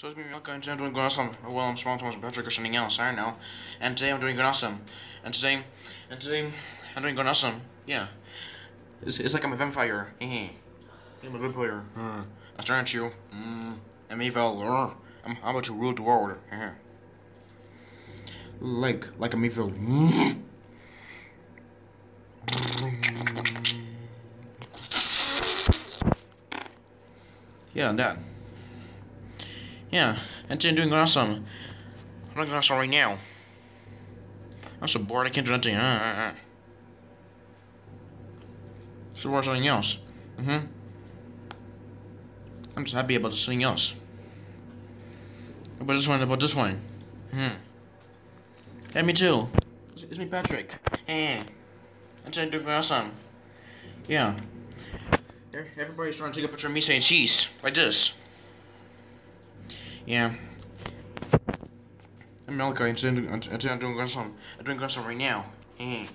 So it's me, Milka, and today I'm doing awesome. Oh, well, I'm small Thomas Patrick or something else, I don't know. And today I'm doing good awesome. And today, and today, I'm doing good awesome. Yeah. It's, it's like I'm a vampire. Hehe. I'm a vampire. Uh, I turn at you. Mm, I'm evil. I'm, I'm about to rule the world. Uh, like, like I'm evil. Mm. Yeah, that. Yeah, today I'm doing awesome. I'm doing awesome right now. I'm so bored I can't do nothing. Uh, uh, uh. So watch something else. Mm-hmm. I'm just happy about something else. About this one, about this one. Hmm. Yeah, me too. It's, it's me, Patrick. Hey. And today I'm doing awesome. Yeah. Everybody's trying to take a picture of me saying cheese. Like this. Yeah. I'm Malachi, and today I'm doing awesome. I'm doing awesome right now. I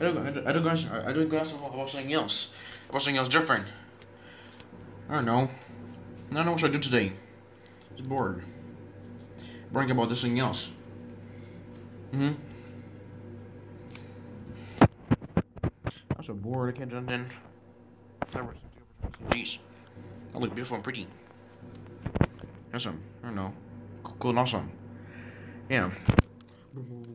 don't, I don't, I don't, I don't go about something else. About something else different. I don't know. I don't know what should I do today. It's bored. Bring about this thing else. Mm hmm I'm so bored, I can't do anything. Jeez. I look beautiful and pretty. Awesome. I don't know. Cool and awesome. Yeah. Mm-hmm.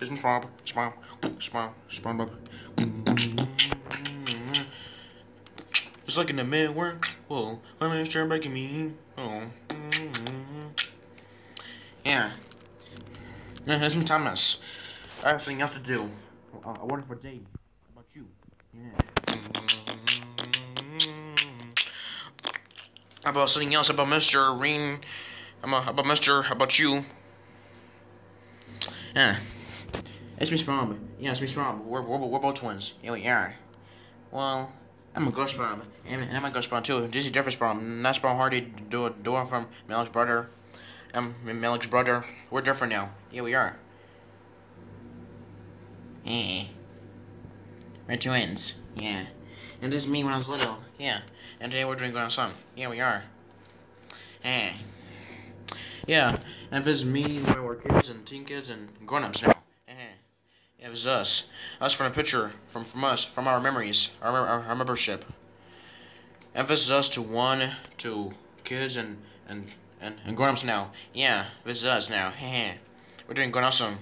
Isn't Bob? Smile, smile, smile. It's like in the mirror. Whoa, I'm in sure breaking me. Oh. Mm-hmm. Yeah. Yeah, here's me Thomas. I have something else to do. A wonderful day. How about something else about Mr. Ring? About, about Mr. About you? Yeah. It's me Bob. Yeah, it's me Bob. We're, we're, we're both twins. Yeah, we are. Well, I'm a ghost bomb. And, and I'm a ghost bomb too. This is different bomb. Not bomb Hardy do doing from Melik's brother. I'm Melik's brother. We're different now. Yeah, we are. Yeah. We're twins. Yeah. And this is me when I was little. Yeah. And today we're doing on some. Yeah, we are. Yeah. Yeah. And this is me when we're kids and teen kids and grown-ups now. Yeah. It was us. Us from a picture. From from us. From our memories. Our, our, our membership. And this is us to one, to kids and, and, and, and grown-ups now. Yeah. This is us now. Yeah. We're doing good awesome.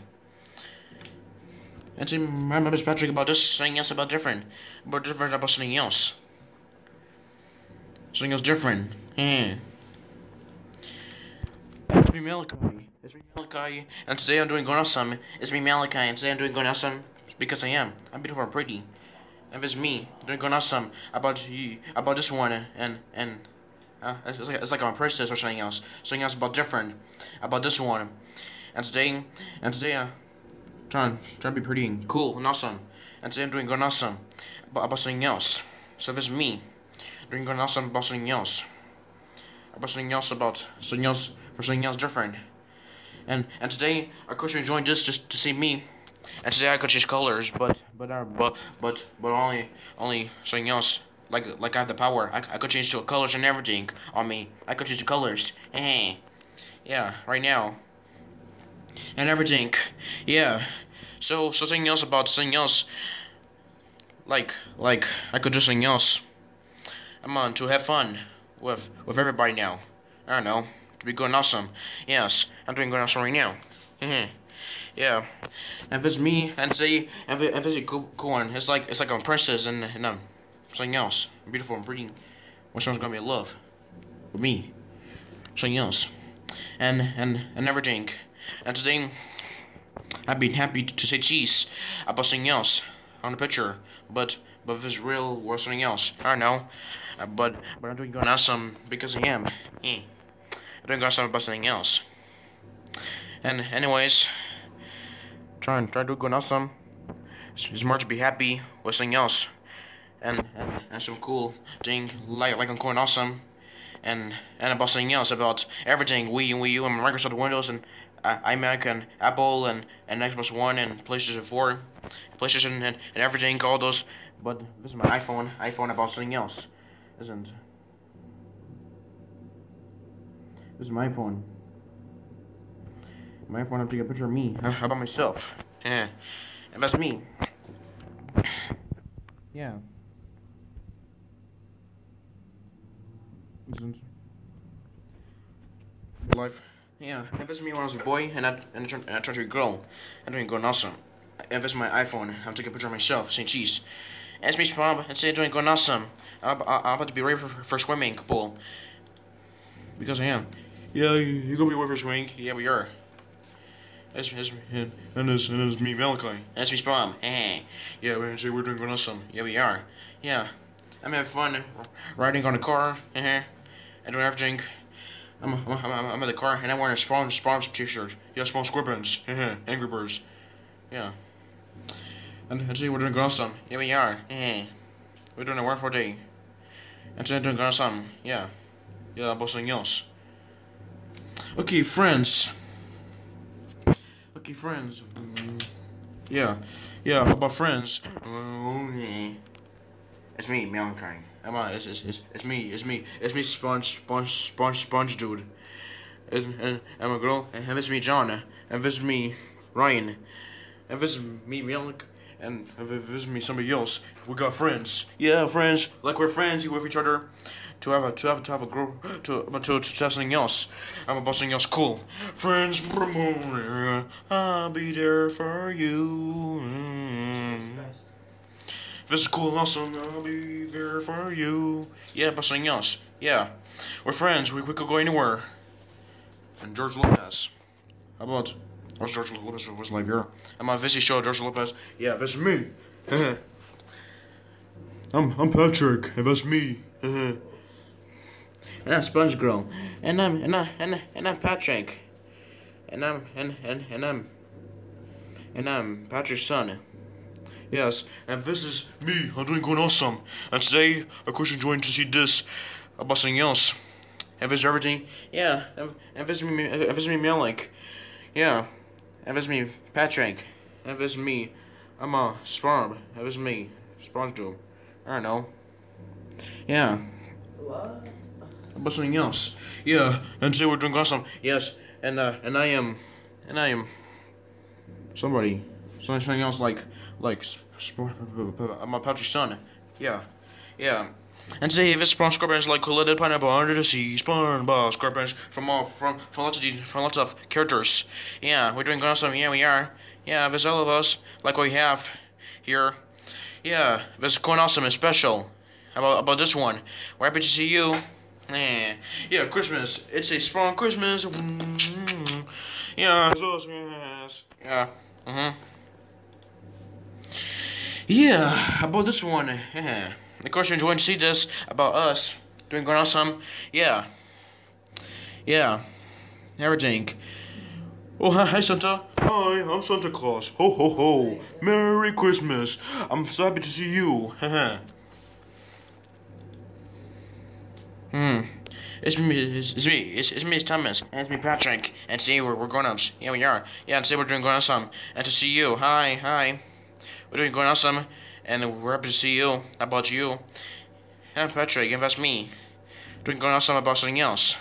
And to remember Miss Patrick about this, something else about different. About different about something else. Something else different. Yeah. It's me Malachi. It's me Malachi. And today I'm doing going awesome. It's me Malachi. And today I'm doing going awesome because I am. I'm beautiful and pretty. And it's me doing going awesome about you, about this one, and and uh, it's, like it's like I'm a princess or something else. Something else about different about this one. And today, and today, uh, trying trying to be pretty and cool and awesome. And today I'm doing good awesome about, about something else. So this is me doing good awesome about something else. About something else about something else for something else different. And and today I could joined this just to see me. And today I could change colors, but but uh, but but but only only something else. Like like I have the power. I, I could change to colors and everything on me. I could change the colors. Hey, yeah, right now and everything. Yeah. So, so something else about something else. Like, like, I could do something else. I'm on to have fun with with everybody now. I don't know. To be and awesome. Yes, I'm doing and awesome right now. Mm-hmm. Yeah. And if it's me and say if, if it's a one, it's like it's like a princess and and I'm something else. Beautiful and pretty. When someone's gonna be in love with me. Something else. And and and everything. And today, I've been happy to say cheese about something else on the picture, but but it's real or something else, I don't know. Uh, but but I'm doing good awesome because I am. Eh. I'm doing awesome about something else. And anyways, trying try to good awesome. It's, it's to be happy with something else, and and, and some cool thing like like I'm going awesome and and about something else about everything Wii and Wii U and Microsoft Windows and iMac and Apple and, and Xbox One and PlayStation 4, PlayStation and, and everything, all those. But this is my iPhone. iPhone about something else, isn't? This is my phone. My phone. I'm taking a picture of me. How about myself? Yeah, and that's me. Yeah. Isn't life? Yeah. If it's me when I was a boy and I and I turned, and I turned to a girl, I'm doing going awesome. If it's my iPhone, I'm taking a picture of myself, saying cheese. It's me, Bob, and say doing going awesome. I'm, I'm about to be ready for, for swimming pool. Because I am. Yeah, you, you gonna be ready for swimming? Yeah, we are. It's, it's, and, and it's, and it's me, Malachi. That's me, Spam. Hey. Yeah, we're gonna say we're doing awesome. Yeah, we are. Yeah. I'm having fun riding on a car. Uh -huh. And doing everything. I'm, I'm, I'm, I'm in the car and I'm wearing a Spawn Spawn t-shirt. Yeah, Spawn Scorpions. Angry Birds. Yeah. And, and see, we're doing awesome. Yeah, we are. Yeah. We're doing a wonderful day. And today we're doing awesome. Yeah. Yeah, about something else. Okay, friends. Okay, friends. Yeah. Yeah, about friends? It's me, Mankind. I'm on. It's, it's, it's, it's me. It's me. It's me, Sponge, Sponge, Sponge, Sponge Dude. It's, and I'm a girl. And this is me, John. And this is me, Ryan. And this is me, Milk. And this is me, somebody else. We got friends. Yeah, friends. Like we're friends you with each other. To have a to have to have a group to to to have something else. I'm about something else cool. Friends, I'll be there for you. Mm. This is cool and awesome. I'll be there for you. Yeah, but something else. Yeah. We're friends. We, we could go anywhere. And George Lopez. How about... What's George Lopez was like here? I'm on Vizzy show, George Lopez. Yeah, that's me. I'm I'm Patrick, and that's me. and I'm Sponge Girl. And I'm and I and, and I'm Patrick. And I'm and, and, and I'm and I'm Patrick's son. Yes, and this is me. I'm doing going awesome. And today, of course, you're to see this about something else. And this is everything. Yeah, and, and this me, and this is me, Malik. Yeah, and this is me, Patrick. And this me, I'm a Sparb. And this me, Sponge. I don't know. Yeah. What? About something else. Yeah, and today we're doing awesome. Yes, and uh, and I am, and I am somebody. Something else like like I'm a Patrick's son. Yeah, yeah. And today, if it's spawn scorpions like Collated Pineapple Under the Sea, SpongeBob scorpions from all from from lots of from lots of characters. Yeah, we're doing awesome. Yeah, we are. Yeah, if all of us like we have here. Yeah, if it's going awesome and special. How about about this one? We're happy to see you. Yeah, yeah, Christmas. It's a spawn Christmas. Yeah, it's awesome. Yeah. Mhm. Yeah, how about this one? Yeah. Of course, you're enjoying to see this about us doing going awesome. Yeah. Yeah. Everything. Oh, hi, Santa. Hi, I'm Santa Claus. Ho, ho, ho. Merry Christmas. I'm so happy to see you. hmm. It's me, it's, it's me, it's, it's me, it's Thomas, and it's me, Patrick, and today we're, we're grown-ups. Yeah, we are. Yeah, and today we're doing going awesome. And to see you, hi, hi. We're doing going awesome, and we're happy to see you. How about you? And Patrick, and that's me. Doing going awesome about something else.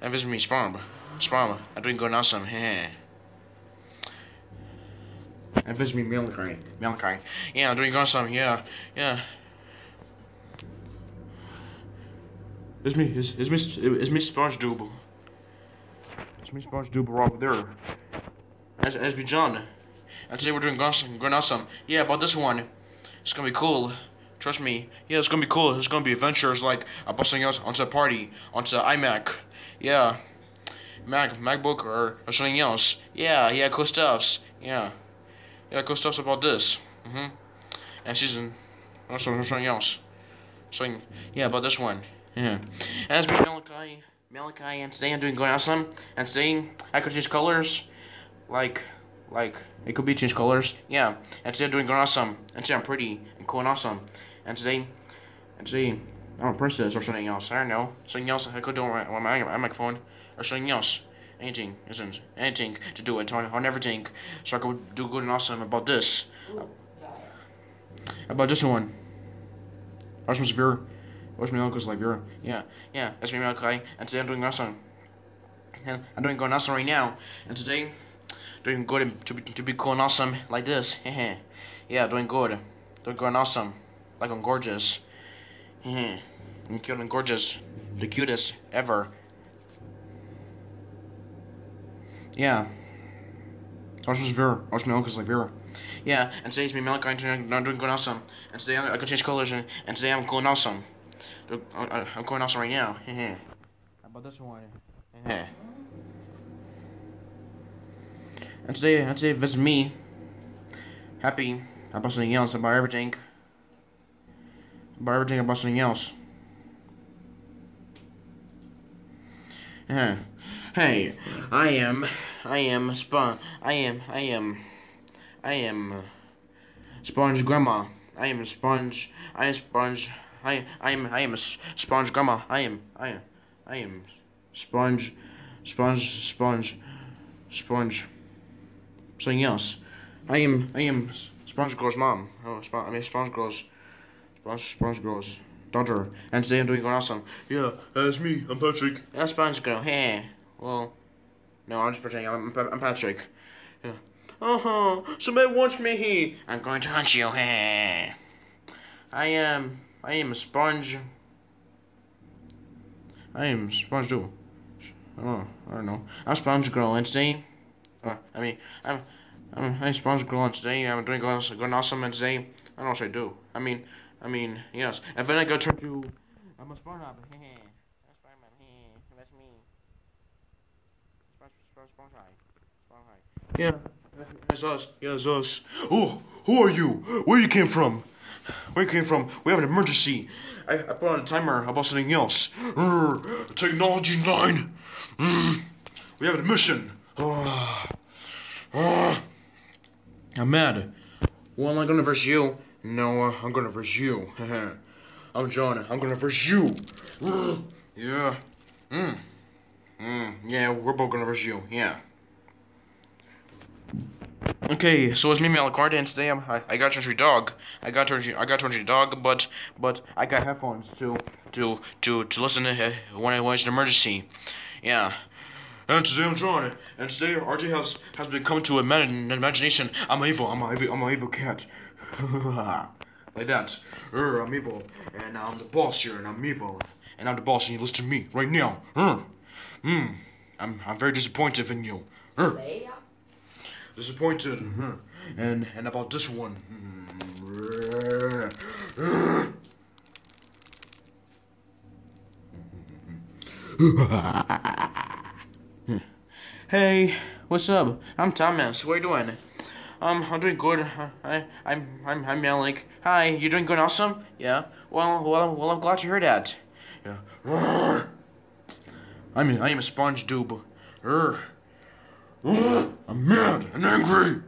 And this is me, Sparb. Sparb, I'm doing going awesome. and this is me, Malachi. Malachi. Yeah, I'm doing going awesome. Yeah, yeah. It's me. It's, it's me. It's me, Sponge Double. It's me, Sponge Double over there. As as me, John. And today we're doing awesome. Going awesome. Yeah, about this one. It's gonna be cool. Trust me. Yeah, it's gonna be cool. It's gonna be adventures like about something else onto a party, onto iMac. Yeah. Mac, MacBook, or, or something else. Yeah, yeah, cool stuffs. Yeah. Yeah, cool stuffs about this. Mm-hmm. And season. Also, something else. Something. Yeah, about this one. Yeah. And it's me, Malachi. Malachi, and today I'm doing going awesome. And today I could change colors. Like, like, it could be change colors. Yeah. And today I'm doing awesome. And today I'm pretty and cool and awesome. And today, and today, I'm a princess or something else. I don't know. Something else I could do on my, on my, my phone. Or something else. anything, isn't anything to do it on, on everything. So I could do good and awesome about this. About this one. Watch me severe. Watch me uncle's like Vera. Yeah, yeah, that's me Malachi. And today I'm doing awesome. And I'm doing good awesome right now. And today, doing good and to be to be cool and awesome like this. yeah, doing good. Doing good and awesome. Like I'm gorgeous. I'm cute and gorgeous. The cutest ever. Yeah. Watch me Vera. Watch me uncle's like Vera. Yeah, and today's me Malachi and I'm doing good and awesome. And today I can change colors and, and today I'm cool and awesome. I'm going awesome right now. How about this one? And today, and today visit me. Happy about something else, about everything. About everything about something else. Yeah. Hey, I am, I am Spon, I am, I am, I am Sponge Grandma. I am a Sponge, I am Sponge, I, I am, I am a Sponge Grandma. I am, I am, I am Sponge, Sponge, Sponge, Sponge, something else. I am, I am Sponge Girl's mom. Oh, Sponge, I mean Sponge Girl's, Sponge, Sponge Girl's daughter. And today I'm doing awesome. Yeah, that's me. I'm Patrick. Yeah, Sponge Girl. Hey. Well, no, I'm just pretending. I'm, I'm Patrick. Yeah. Uh huh. Somebody wants me here. I'm going to hunt you. Hey. I am. I am a sponge. I am sponge too. Oh, I don't know. I'm sponge girl and today. Uh, I mean, I'm. I'm, I'm sponge girl and today. I'm doing going awesome and today. I don't know what I do. I mean, I mean, yes. And then I go turn to. I'm a sponge. Man. That's me. Yeah, that's us. Yeah, it's us. Oh, who are you? Where you came from? Where you came from? We have an emergency. I, I put on a timer about something else. Urgh, Technology 9. Mm, we have a mission. Oh. Oh. I'm mad. Well, I'm not gonna verse you. No, uh, I'm gonna verse you. I'm John. I'm gonna verse you. Yeah. Mm. Mm. Yeah, we're both gonna verse you. Yeah. Okay, so it's me, Malachi, and today I'm, I, I got to your dog. I got to I got to your dog, but but I got headphones to to to to listen to uh, when I was an emergency. Yeah. And today I'm John, and today RJ has has become to a man, an imagination. I'm evil. I'm a evil. I'm an evil cat. like that. Er, I'm evil, and I'm the boss here, and I'm evil, and I'm the boss, and you listen to me right now. Hmm. I'm I'm very disappointed in you. Disappointed. Mm-hmm. And and about this one. hey, what's up? I'm Thomas. What are you doing? Um, I'm doing good. I, I'm, I'm, I'm Malik. Hi, you doing good? Awesome. Yeah. Well, well, well. I'm glad to hear that. Yeah. I'm, I am a sponge doob. I'm mad and angry.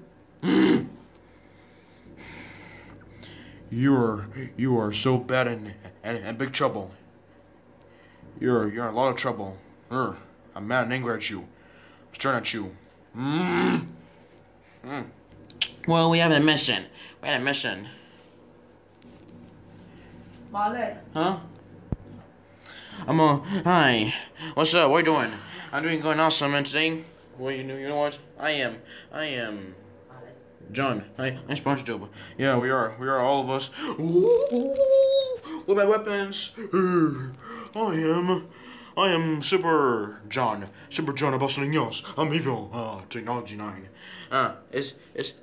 You are you are so bad and and, and big trouble. You're you're in a lot of trouble. I'm mad and angry at you. I'm staring at you. Mm. Mm. Well, we have a mission. We have a mission. Malik. Huh? I'm a hi. What's up? What are you doing? I'm doing going awesome, and today well, you know, you know what? I am, I am, John. I, I'm SpongeBob. Yeah, we are. We are all of us. with my weapons. I am, I am Super John. Super John something else. I'm evil. Uh, Technology 9. Uh, it's, it's,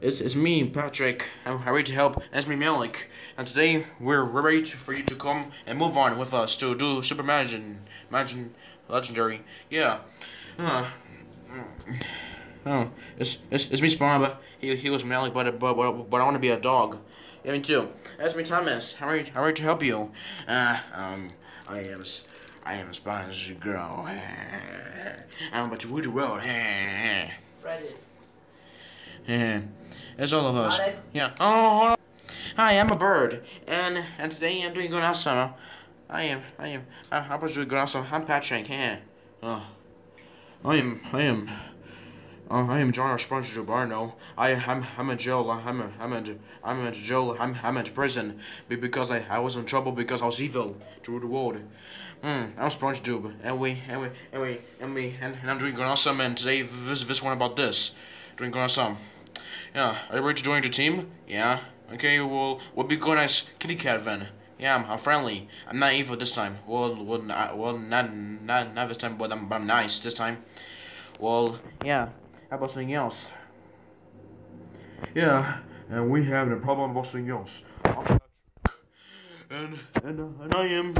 it's, it's me, Patrick. I'm, I'm ready to help. It's me, Malik. And today, we're ready for you to come and move on with us to do Super Imagine, Imagine Legendary. Yeah. Uh, Oh, it's it's, it's me, Spawn, but he he was Malik, but but but, but I want to be a dog. Yeah, me too. That's me, Thomas. You? How are you to help you? Uh, um, I am I am a Sponge Girl. I'm about to rule the world. Yeah, it's all of us. Yeah. Oh, hi, I'm a bird, and and today I'm doing good awesome. I am I am I'm about to do good awesome. I'm Patrick. Yeah. Oh. I am, I am, uh, I am John. Sponge Barno. I, I'm, I'm in jail. I'm, a, I'm in, I'm in jail. I'm, I'm in prison because I, I was in trouble because I was evil to the world. Mm, I'm Sponge Dube, and we, and we, and we, and we, and, and I'm doing awesome. And today, this, this one about this, doing awesome. Yeah, are you ready to join the team? Yeah. Okay, well, we'll be going nice kitty cat then. Yeah, I'm, I'm friendly. I'm not evil this time. Well, well, not, well, not, not, not this time, but I'm, but I'm nice this time. Well, yeah. How about something else? Yeah, and we have a problem about something else. And and uh, and I am.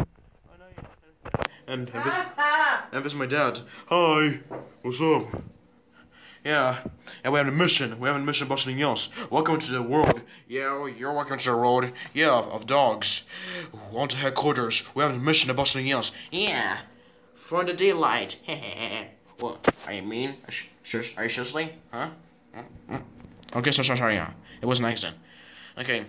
And and this, and this is my dad. Hi, what's up? Yeah, and we have a mission. We have a mission about something else. Welcome to the world. Yeah, you're welcome to the world. Yeah, of, of dogs. On to headquarters. We have a mission about something else. Yeah, for the daylight. well, I mean, are you seriously? Huh? Okay, so sorry, sorry. Yeah, it was an accident. Okay.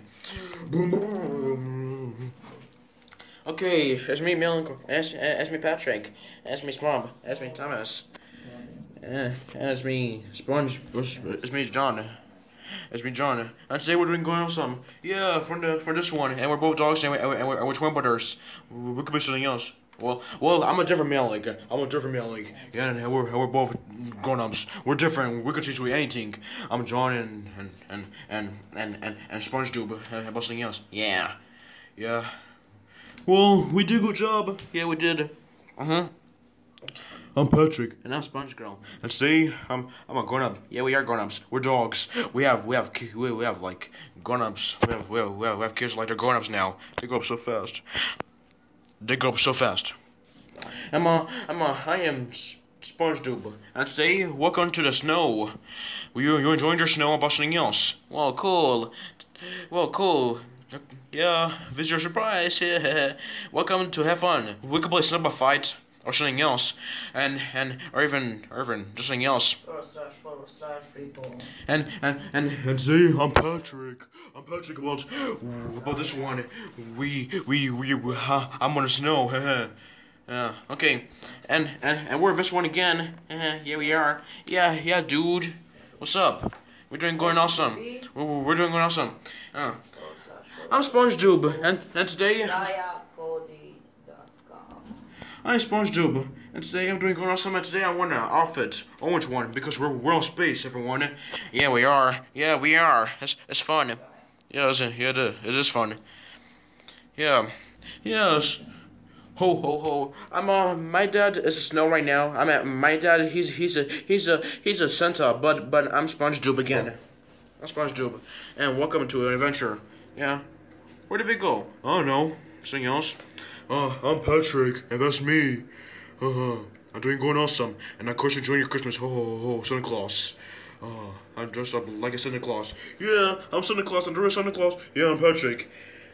Okay, it's me, Milan. It's, it's me, Patrick. It's me, Swamp. It's me, Thomas. Uh, it's me, Sponge. It's me, John. It's me, John. And today we're doing going on some. Yeah, for the for this one, and we're both dogs, and, we, and, we're, and we're twin brothers. We could be something else. Well, well, I'm a different male Like I'm a different male Like Yeah, and we're, we're both grown-ups. We're different. We could change to anything. I'm John and and and and and and, and Sponge Dube. Uh, about something else. Yeah. Yeah. Well, we did a good job. Yeah, we did. Uh huh. I'm Patrick. And I'm Sponge Girl. And today, I'm I'm a grown up. Yeah, we are grown ups. We're dogs. We have we have we, we have like grown ups. We have, we have we have we have kids like they're grown ups now. They grow up so fast. They grow up so fast. I'm a, I'm a, I am S- Sponge Dube. And today, welcome to the snow. You you enjoying your snow about something else? Well, cool. Well, cool. Yeah, this is your surprise. welcome to have fun. We could play snowball fight or something else, and and or even or even just something else. Forward slash forward slash. And and and and today I'm Patrick. I'm Patrick about about this one. We we we, we uh, I'm on the snow. yeah. Okay. And and and we're this one again. yeah, we are. Yeah, yeah, dude. What's up? We're doing going awesome. We're, we're doing going awesome. Uh, Forward slash forward I'm Sponge Dube, and and today. I'm and today I'm doing going. And today I want an outfit, orange one, because we're on space, everyone. Yeah, we are. Yeah, we are. It's it's fun. Yeah, it's, yeah, it is. Fun. Yeah, yes. Ho ho ho! I'm uh, my dad is snow right now. I'm at my dad. He's he's a he's a he's a Santa, but but I'm Sponge Dube again. I'm Sponge Dube, and welcome to an adventure. Yeah, where did we go? Oh no, something else. Uh, I'm Patrick, and that's me. Uh-huh. I'm doing going awesome, and of course you're join your Christmas. Ho ho ho! Santa Claus. Uh, I'm dressed up like a Santa Claus. Yeah, I'm Santa Claus. I'm doing Santa Claus. Yeah, I'm Patrick,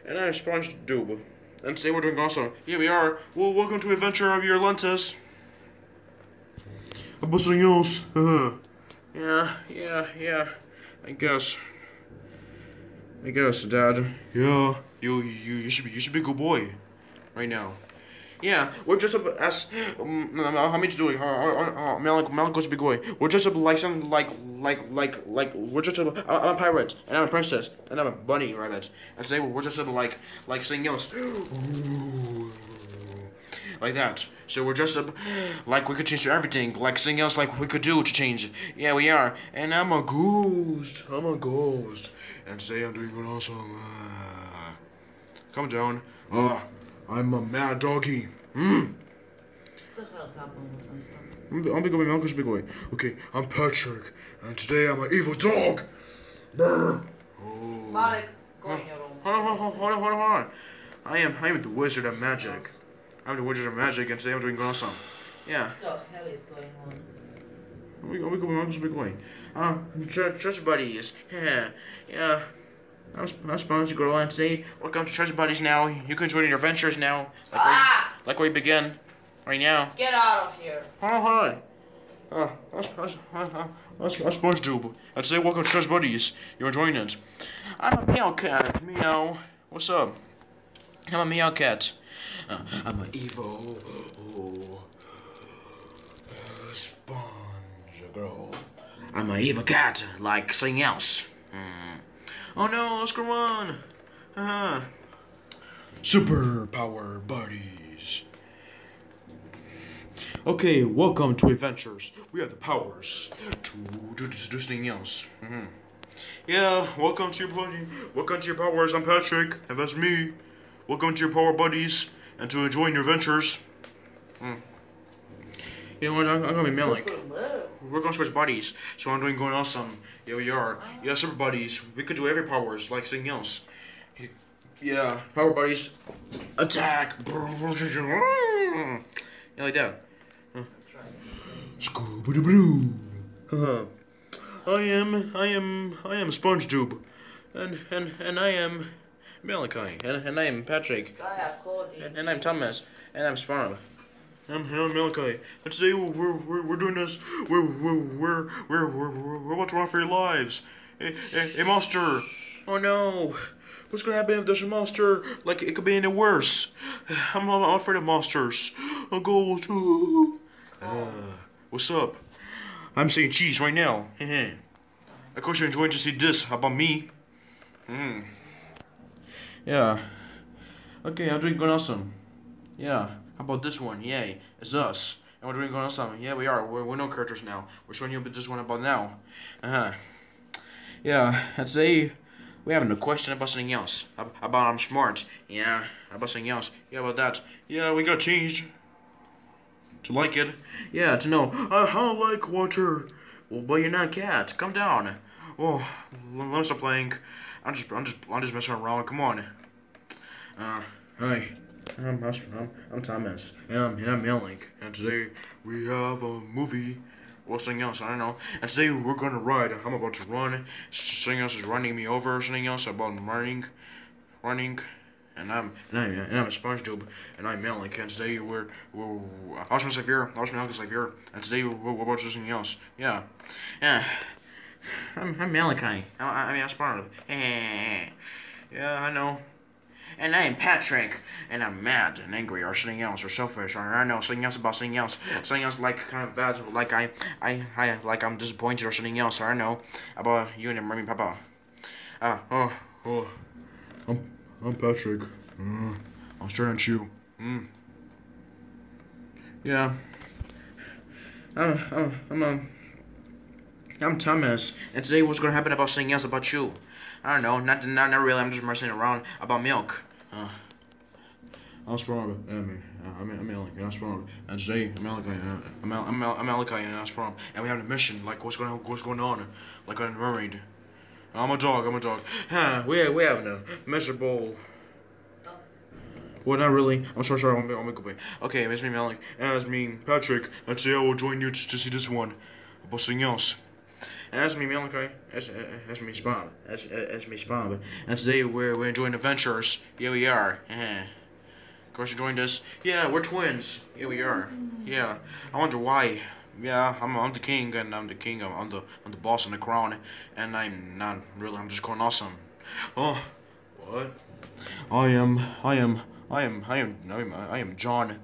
and I'm Sponge Dube. And today we're doing awesome. Here we are. Well, welcome to Adventure of Your Lentis. About something else. Yeah, yeah, yeah. I guess. I guess, Dad. Yeah, you you you should be you should be a good boy, right now. Yeah, we're just up as um, how many to do? Uh, uh, uh, Malik, Malik goes be boy. We're just up like some like like like like we're just up. Uh, I'm a pirate and I'm a princess and I'm a bunny rabbit. And today we're just up like like something else. Like that. So we're just up like we could change everything, like something else like we could do to change. Yeah, we are. And I'm a ghost. I'm a ghost. And today I'm doing awesome. Ah. Come down. Ah, I'm a mad doggy. Mm. What the hell happened with my stuff? I'm, I'm big boy, Malcolm's big boy. Okay, I'm Patrick, and today I'm an evil dog. Brr. Oh. Marek, go in your room. Hold on, hold on, hold on, hold on, hold on. I am, I am the wizard of magic. I'm the wizard of magic, and today I'm doing awesome. Yeah. What the hell is going on? We go, we go, Malcolm's big boy. Uh, church, church buddies. Yeah, yeah. I'm, Sp- I'm Sponge Girl, and today, welcome to Church Buddies now. You can join your adventures now. Like, Ah! where, like where you begin, right now. Get out of here. Hold on. Uh, that's, that's, that's, that's, that's SpongeTube. And today, welcome to Church Buddies. You're enjoying it. I'm a meow cat. Meow. What's up? I'm a meow cat. Uh, I'm an evil. Oh. Sponge Girl. I'm an evil cat, like something else. Hmm. Oh no, let's go on. Uh-huh. Superpower buddies. Okay, welcome to Adventures. We have the powers to do, do something else. hmm Yeah, welcome to your buddy. Welcome to your powers. I'm Patrick, and that's me. Welcome to your power buddies, and to enjoying your adventures. You know what? I'm, I'm gonna be Malik. We're gonna switch bodies. So I'm doing going awesome. Yeah, we are. Yeah, super buddies. We could do every powers like something else. Yeah, power buddies. Attack. Yeah, like that. Scooby Doo. I am, I am, I am SpongeTube, And and and I am Malachi. And and I am Patrick. And, and I'm Thomas. And I'm Sparrow. I'm, I'm Malachi, and today we're, we're, we're doing this. We're we're we're we're we're, we're, about to run for your lives. A, a, a monster. Oh no. What's gonna happen if there's a monster? Like it could be any worse. I'm, I'm afraid of monsters. A ghost. Uh, what's up? I'm saying cheese right now. of course you're enjoying to see this. How about me? Hmm. Yeah. Okay, I'm doing good awesome. Yeah. How about this one? Yay. It's us. And we're doing good awesome. Yeah, we are. We're, we're no characters now. We're showing you this one about now. Uh-huh. Yeah, and today we have a question about something else. About I'm smart. Yeah. About something else. Yeah, about that. Yeah, we got changed. To like it. Yeah, to know. I, I like water. Well, but you're not a cat. Come down. Oh, let me stop playing. I'm just, I'm just, I'm just messing around. Come on. Uh, hi. I'm, I'm, I'm Thomas. And I'm, and I'm Melink. And today we have a movie or something else. I don't know. And today we're gonna ride. I'm about to run. Something else is running me over. Something else about running, running. And I'm, And I'm, and I'm a SpongeTube. and I'm Melink. And today we're, we're I was say here. I was say here. And today we're, we're about something else. Yeah. Yeah. I'm, I'm Malachi. I, I mean, I'm Sparrow. Yeah, I know. And I am Patrick. And I'm mad and angry or something else or selfish or I don't know something else about something else. Something else like kind of bad. Like I, I, I, like I'm disappointed or something else. I don't know about you and Mommy Papa. Uh, Oh, oh. I'm, I'm Patrick. Uh, I'm staring at you. Mm. yeah. Uh, oh, I'm, um, I'm Thomas. And today what's gonna happen about something else about you? I don't know. Not, not, not really. I'm just messing around about milk. Uh, I'm Sparrow. I mean, I'm, I'm Malachi. I'm Sparrow. And today, I'm Malachi. uh, I'm, I'm, I'm Malachi and I'm Sparrow. And we have a mission. Like, what's going on? What's going on? Like, I'm married. I'm a dog. I'm a dog. huh, we, we have no miserable. Well, not really. I'm sorry, sorry. I'm, I'm going Okay, it's me, Malik. And it's me, Patrick. And today I will join you to, to see this one. About something else. And that's me. That's, uh, that's me, Spawn. Uh, that's me, Spawn. And today we're, we're enjoying adventures. Yeah, we are. Uh-huh. Of course, you joined us. Yeah, we're twins. Here we are. Yeah. I wonder why. Yeah, I'm, I'm the king, and I'm the king. I'm, I'm the I'm the boss on the crown, and I'm not really. I'm just going awesome. Oh, what? I am, I am, I am, I am, I am, I am John,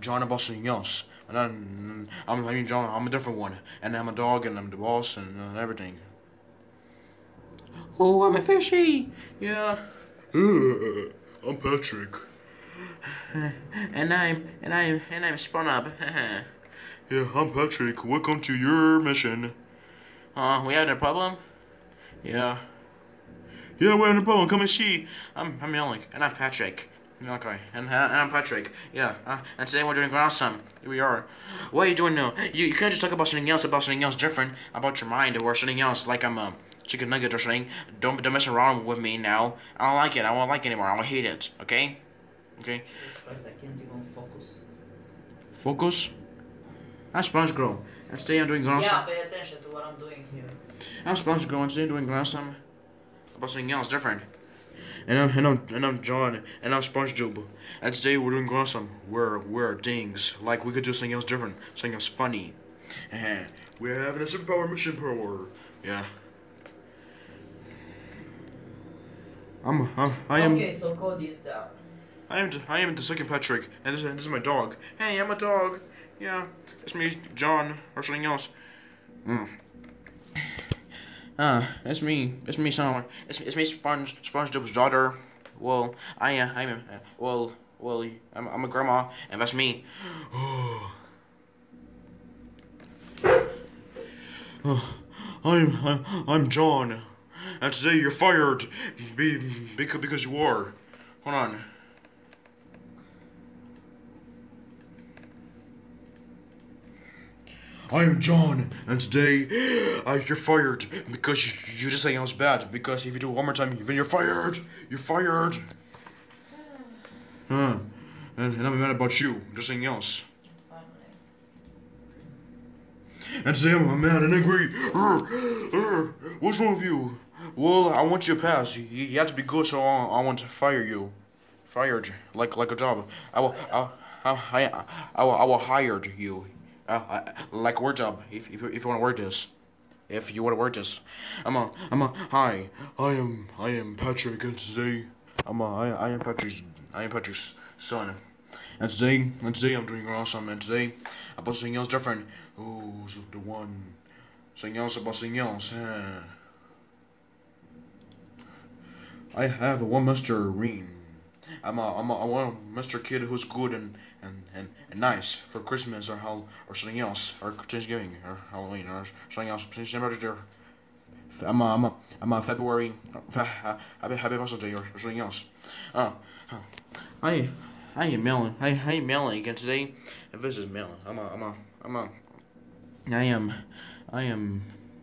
John something else. And I'm, I'm, I mean, John, I'm a different one. And I'm a dog, and I'm the boss, and uh, everything. Oh, I'm a fishy. Yeah. I'm Patrick. And I'm and I'm and I'm spun up. Yeah, I'm Patrick. Welcome to your mission. uh, we had a problem. Yeah. Yeah, we're in a problem. Come and see. I'm I'm Malik, and I'm Patrick. Okay, and, uh, and I'm Patrick. Yeah, uh, and today we're doing awesome. Here we are. What are you doing now? You, you can't just talk about something else, about something else different, about your mind or something else, like I'm a chicken nugget or something. Don't, don't mess around with me now. I don't like it. I won't like it anymore. I will hate it. Okay? Okay? Jesus I can't even focus. Focus. I'm Sponge Girl, and today I'm doing awesome. Yeah, pay attention to what I'm doing here. I'm Sponge Girl, and today I'm doing awesome. About something else different. And I'm and I'm and I'm John, and I'm SpongeBob. And today we're doing awesome. We're we're dings. Like we could do something else different, something else funny. Uh-huh. We're having a superpower mission power. Yeah. I'm, I'm I am Okay, so Cody is down. I am the, I am the second Patrick, and this, this is my dog. Hey, I'm a dog. Yeah, it's me, John, or something else. Mm. Uh, it's me. It's me, someone. It's, it's me, Sponge, SpongeBob's daughter. Well, I, uh, I'm, uh, well, well, I'm, I'm a grandma, and that's me. I'm, I'm, I'm John, and today you're fired, be, because, because you are. Hold on. I am John, and today uh, you're fired because you, just saying I was bad. Because if you do it one more time, then you're fired. You're fired. Huh? And, and I'm mad about you. Just saying else. And today I'm mad and angry. What's wrong with you? Well, I want you to pass. You, you have to be good, so I, I want to fire you. Fired, like like a job. I will, I, I, I, I will, I will hire you. Uh, I, like word job. If if, if you want to word this, if you want to word this, I'm a, I'm a. Hi, I am, I am Patrick, and today, I'm a, I, I am Patrick's, I am Patrick's son. And today, and today I'm doing awesome. And today, about something else different. Oh, so the one, something else about something else. I have a one Mr. Ring. I'm a, I'm a, want a Mr. Kid who's good and, and, and, and nice for Christmas or how or something else or Thanksgiving or Halloween or something else. I'm a, I'm a, I'm a February happy happy Father's Day or, or something else. Uh, uh, I I am Melon. I I Melon again today. And this is Melon. I'm a I'm a I'm a I am I am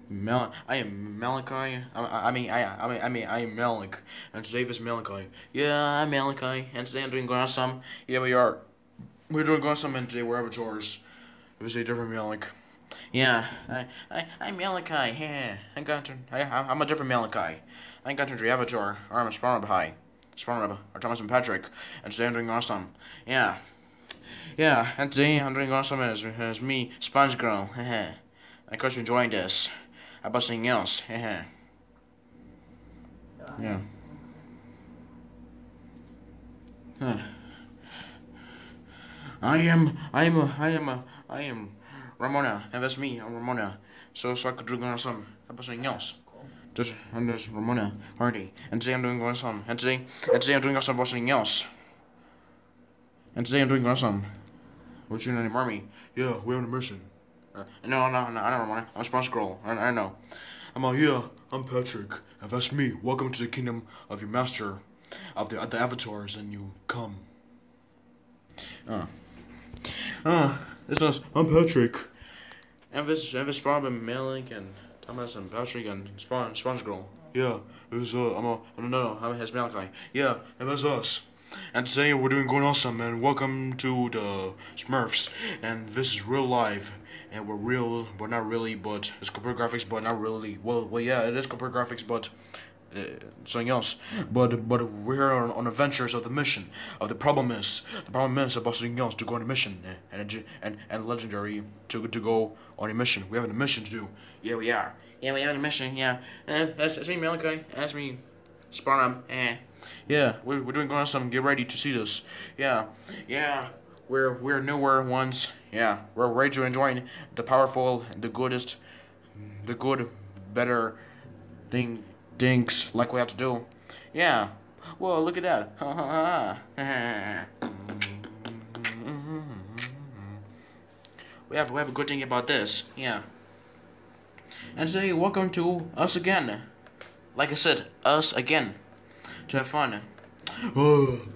Mel I am Malachi. I, I mean I I mean I mean I am Malik. And today is Malachi. Yeah, I'm Malachi. And today I'm doing awesome. Yeah, we are. We're doing and today we're avatars. It was a different Malik. Yeah, I I I'm Malachi. Yeah, I got to. I I'm a different Malachi. I got to avatar. I'm a Sparrow High. Sparrow or Thomas and Patrick. And today I'm doing awesome. Yeah. Yeah, and today I'm doing awesome as, as me, Sponge Girl. I hope you're enjoying this. How about something else? yeah. Huh. I am, I am, a, I am, a, I am Ramona, and that's me, I'm Ramona. So, so I could do awesome. How about something else? Just, I'm just Ramona Hardy, and today I'm doing awesome. And today, and today I'm doing awesome about something else. And today I'm doing awesome. What's your name, Army? Yeah, we have a mission. Uh, no, no, no, I don't want I'm Sponge Girl. I, I know. I'm all, yeah, I'm Patrick, and that's me. Welcome to the kingdom of your master, of the, of the avatars, and you come. Uh. Uh, this is, I'm Patrick. And this, and this Bob and Malik and Thomas and Patrick and Sponge, Sponge Girl. Yeah, this is, uh, I'm a, no, no, no, I'm his Malachi. Yeah, and that's us. And today we're doing going awesome, and welcome to the Smurfs. And this is real live, and we're real, but not really. But it's computer graphics, but not really. Well, well, yeah, it is computer graphics, but uh, something else. But but we're on, on adventures of the mission. Of the problem is the problem is about something else to go on a mission, eh, and and and legendary to to go on a mission. We have a mission to do. Yeah, we are. Yeah, we have a mission. Yeah, uh, that's, that's me, Malachi. That's me, Sparnum. Eh. Yeah, we're, we're doing going awesome. Get ready to see this. Yeah, yeah. We're we're newer ones. Yeah, we're ready to enjoy the powerful, the goodest, the good, better thing things like we have to do. Yeah. Well, look at that. we have we have a good thing about this. Yeah. And say welcome to us again. Like I said, us again to have fun. Oh.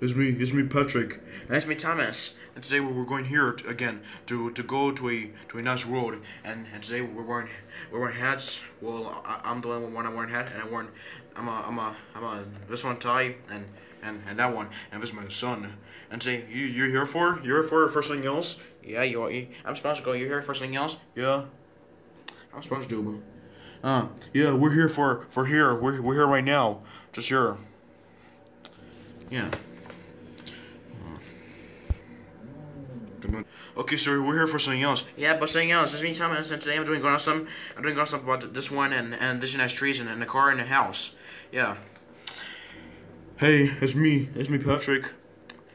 It's me, it's me, Patrick. And it's me, Thomas. And today we're going here t- again to to go to a to a nice road. And, and today we're wearing we're wearing hats. Well, I, I'm the only one I'm wearing hat, and I'm wearing I'm a I'm a I'm a this one tie and and and that one and this is my son. And today you you're here for you're here for for something else? Yeah, you are. I'm supposed to go. You're here for something else? Yeah. I'm supposed to. Uh, yeah, we're here for for here. We're we're here right now. Just here. Yeah. Okay, so we're here for something else. Yeah, but something else. It's me, Thomas, and today I'm doing awesome. I'm doing awesome about this one and and this nice trees and, and the car and the house. Yeah. Hey, it's me. It's me, Patrick.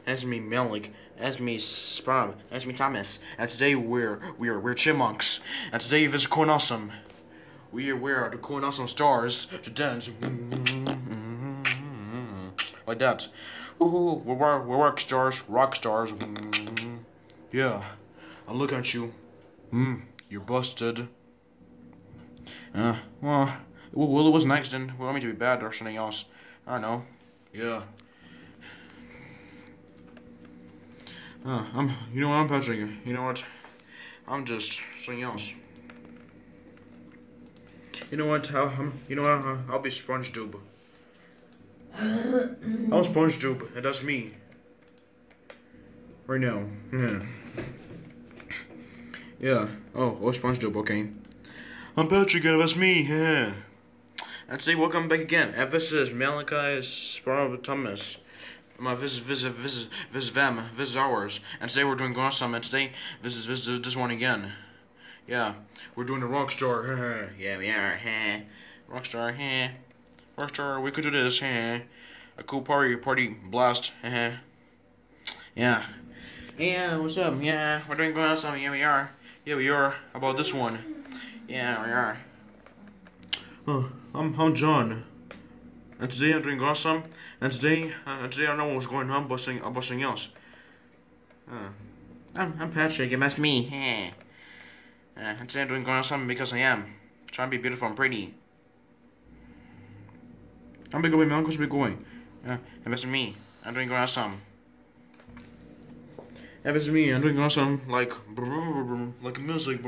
That's me Malik. That's me Sprum. That's me Thomas. And today we're we're we're chipmunks. And today is Coin Awesome. We are we're the Coin Awesome stars to dance like that. Ooh, we're we're we're rock stars, rock stars. Yeah, I'm looking at you. Hmm, you're busted. Uh, well, well, it was an accident. We want me to be bad or something else. I know. Yeah. Uh, I'm, you know what, I'm Patrick. You know what? I'm just something else. You know what? I'll, I'm, you know what? I'll, I'll be Sponge Dube. I'm Sponge Dube, and that's me. Right now. Yeah. Yeah. Oh, oh, SpongeBob, okay. I'm Patrick, and that's me. Yeah. And today, welcome back again. And this is Malachi Sparrow Thomas. My this is this is this is this is them. This is ours. And today we're doing awesome. And today this is this is this one again. Yeah, We're doing a rock star. yeah, we are. Rockstar. Rockstar. We could do this. A cool party party blast. Yeah. Yeah. What's up? Yeah, we're doing awesome. Yeah, we are. Yeah, we are. About this one? Yeah, we are. Oh, I'm, I'm John. And today I'm doing awesome. And today, uh, today I don't know what's going on, but something, about something else. Uh, I'm, I'm Patrick, and that's me. Yeah. Uh, and today I'm doing awesome because I am. Trying to be beautiful and pretty. I'm big away, man. I'm big away. Uh, and that's me. I'm doing awesome. Yeah, that's me. I'm doing awesome. Like, like music.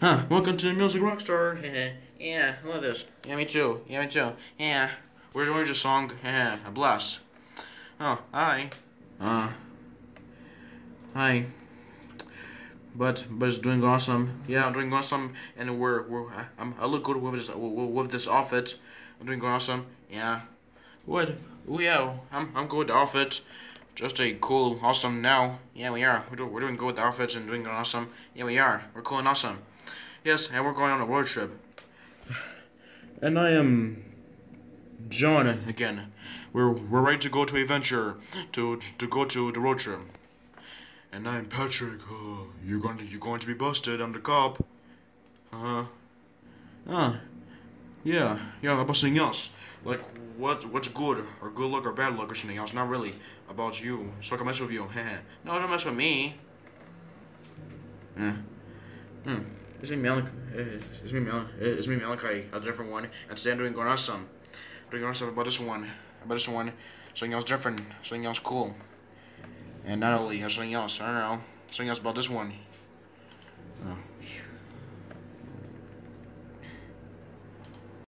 Huh, welcome to the Music Rockstar. yeah, I love this. Yeah, me too. Yeah, me too. Yeah. We're doing a song. Yeah, a blast. Oh, hi. Uh, hi. But but it's doing awesome. Yeah, I'm doing awesome, and we're we're I'm I look good with this with, with this outfit. I'm doing awesome. Yeah. What? Oh yeah, I'm I'm good with the outfit. Just a cool, awesome now. Yeah, we are. We're, do, we're doing good with the outfits and doing awesome. Yeah, we are. We're cool and awesome. Yes, and we're going on a road trip. And I am John again. We're we're ready to go to a venture to to go to the road trip. And I'm Patrick. Uh, you're going to you're going to be busted. I'm the cop. Uh huh. Ah. Yeah. Yeah. About something else. Like what what's good or good luck or bad luck or something else. Not really about you. So I can mess with you. No, don't mess with me. Yeah. Hmm. It's me, Malachi. Eh, it's me, Mal- eh, It's me, Malachi. A different one. And today I'm doing awesome. Doing awesome about this one. About this one. Something else different. Something else cool. And not only uh, something else. I don't know. Something else about this one. Oh.